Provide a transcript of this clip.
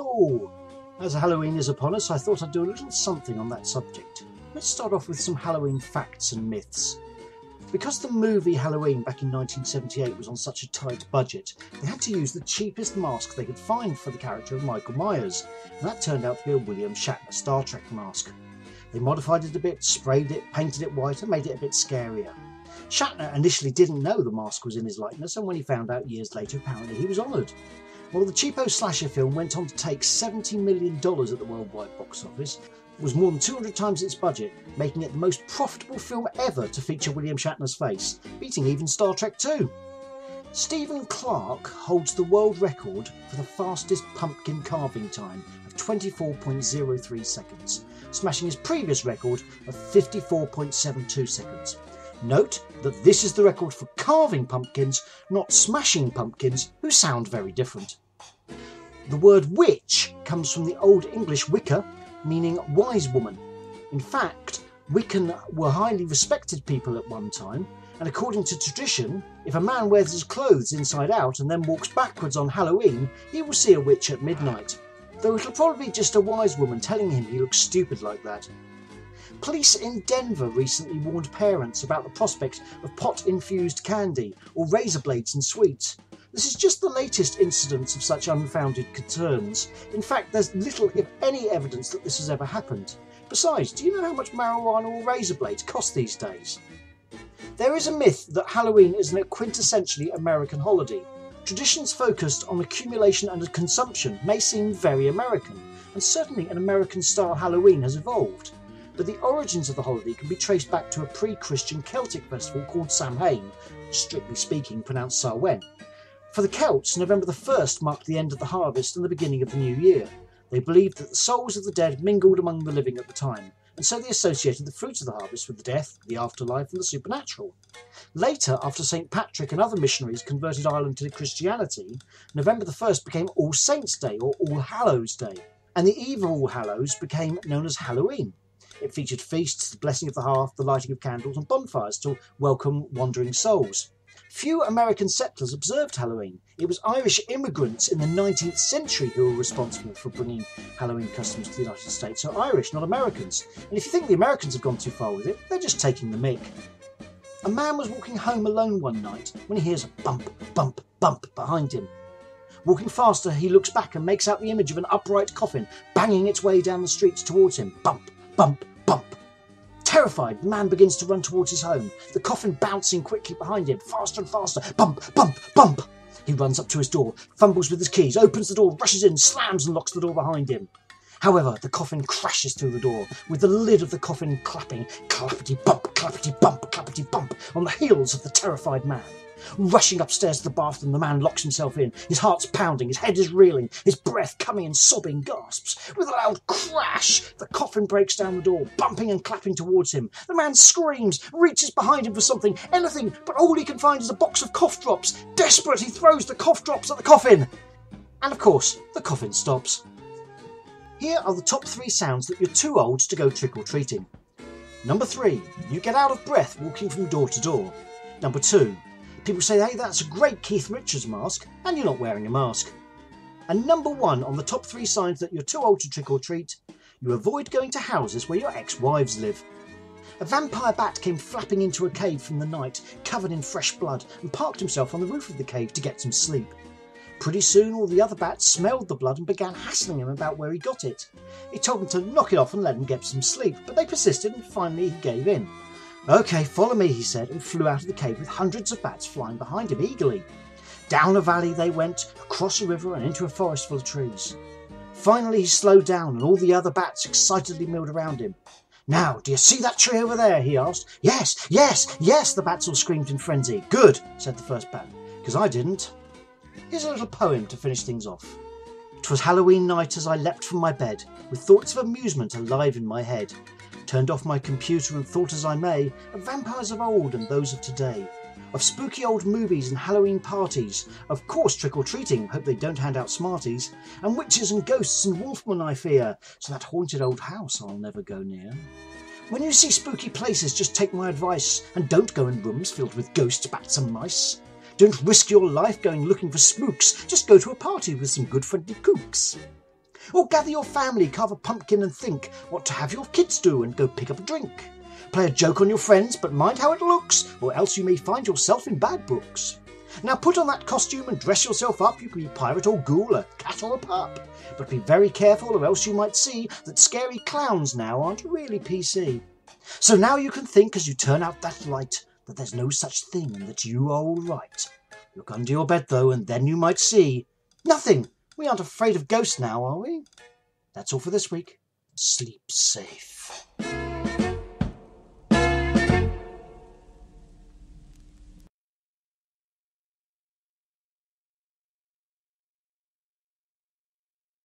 Hello! As Halloween is upon us, I thought I'd do a little something on that subject. Let's start off with some Halloween facts and myths. Because the movie Halloween back in 1978 was on such a tight budget, they had to use the cheapest mask they could find for the character of Michael Myers, and that turned out to be a William Shatner Star Trek mask. They modified it a bit, sprayed it, painted it white, and made it a bit scarier. Shatner initially didn't know the mask was in his likeness, and when he found out years later, apparently he was honoured. Well, the cheapo slasher film went on to take $70 million at the worldwide box office, was more than 200 times its budget, making it the most profitable film ever to feature William Shatner's face, beating even Star Trek II. Stephen Clarke holds the world record for the fastest pumpkin carving time of 24.03 seconds, smashing his previous record of 54.72 seconds. Note that this is the record for carving pumpkins, not smashing pumpkins, who sound very different. The word witch comes from the Old English Wicca, meaning wise woman. In fact, Wiccan were highly respected people at one time, and according to tradition, if a man wears his clothes inside out and then walks backwards on Halloween, he will see a witch at midnight. Though it'll probably be just a wise woman telling him he looks stupid like that. Police in Denver recently warned parents about the prospect of pot infused candy or razor blades in sweets. This is just the latest incidence of such unfounded concerns. In fact, there's little, if any, evidence that this has ever happened. Besides, do you know how much marijuana or razor blades cost these days? There is a myth that Halloween is a quintessentially American holiday. Traditions focused on accumulation and consumption may seem very American, and certainly an American style Halloween has evolved but the origins of the holiday can be traced back to a pre-Christian Celtic festival called Samhain, strictly speaking pronounced Samhain. For the Celts, November the 1st marked the end of the harvest and the beginning of the new year. They believed that the souls of the dead mingled among the living at the time, and so they associated the fruits of the harvest with the death, the afterlife, and the supernatural. Later, after St. Patrick and other missionaries converted Ireland to Christianity, November the 1st became All Saints' Day or All Hallows' Day, and the eve of All Hallows became known as Halloween. It featured feasts, the blessing of the hearth, the lighting of candles, and bonfires to welcome wandering souls. Few American settlers observed Halloween. It was Irish immigrants in the 19th century who were responsible for bringing Halloween customs to the United States. So Irish, not Americans. And if you think the Americans have gone too far with it, they're just taking the mick. A man was walking home alone one night when he hears a bump, bump, bump behind him. Walking faster, he looks back and makes out the image of an upright coffin banging its way down the street towards him. Bump, bump, bump. Terrified, the man begins to run towards his home, the coffin bouncing quickly behind him, faster and faster. Bump, bump, bump. He runs up to his door, fumbles with his keys, opens the door, rushes in, slams and locks the door behind him. However, the coffin crashes through the door, with the lid of the coffin clapping, clappity bump, clappity bump, clappity bump, on the heels of the terrified man. Rushing upstairs to the bathroom, the man locks himself in. His heart's pounding, his head is reeling, his breath coming in sobbing gasps. With a loud crash, the coffin breaks down the door, bumping and clapping towards him. The man screams, reaches behind him for something, anything, but all he can find is a box of cough drops. Desperate, he throws the cough drops at the coffin. And of course, the coffin stops. Here are the top three sounds that you're too old to go trick or treating. Number three, you get out of breath walking from door to door. Number two, People say, hey, that's a great Keith Richards mask, and you're not wearing a mask. And number one on the top three signs that you're too old to trick or treat, you avoid going to houses where your ex-wives live. A vampire bat came flapping into a cave from the night, covered in fresh blood, and parked himself on the roof of the cave to get some sleep. Pretty soon all the other bats smelled the blood and began hassling him about where he got it. He told them to knock it off and let him get some sleep, but they persisted and finally he gave in. Okay, follow me, he said, and flew out of the cave with hundreds of bats flying behind him eagerly. Down a valley they went, across a river and into a forest full of trees. Finally he slowed down and all the other bats excitedly milled around him. Now, do you see that tree over there? he asked. Yes, yes, yes, the bats all screamed in frenzy. Good, said the first bat, because I didn't. Here's a little poem to finish things off. Twas Halloween night as I leapt from my bed, with thoughts of amusement alive in my head. Turned off my computer and thought as I may of vampires of old and those of today. Of spooky old movies and Halloween parties. Of course, trick or treating, hope they don't hand out Smarties. And witches and ghosts and wolfmen I fear, so that haunted old house I'll never go near. When you see spooky places, just take my advice and don't go in rooms filled with ghosts, bats, and mice. Don't risk your life going looking for spooks, just go to a party with some good friendly kooks. Or gather your family, carve a pumpkin and think what to have your kids do and go pick up a drink. Play a joke on your friends, but mind how it looks, or else you may find yourself in bad books. Now put on that costume and dress yourself up. You can be pirate or ghoul, a cat or a pup. But be very careful, or else you might see that scary clowns now aren't really PC. So now you can think as you turn out that light that there's no such thing and that you are all right. Look under your bed though, and then you might see nothing. We aren't afraid of ghosts now, are we? That's all for this week. Sleep safe.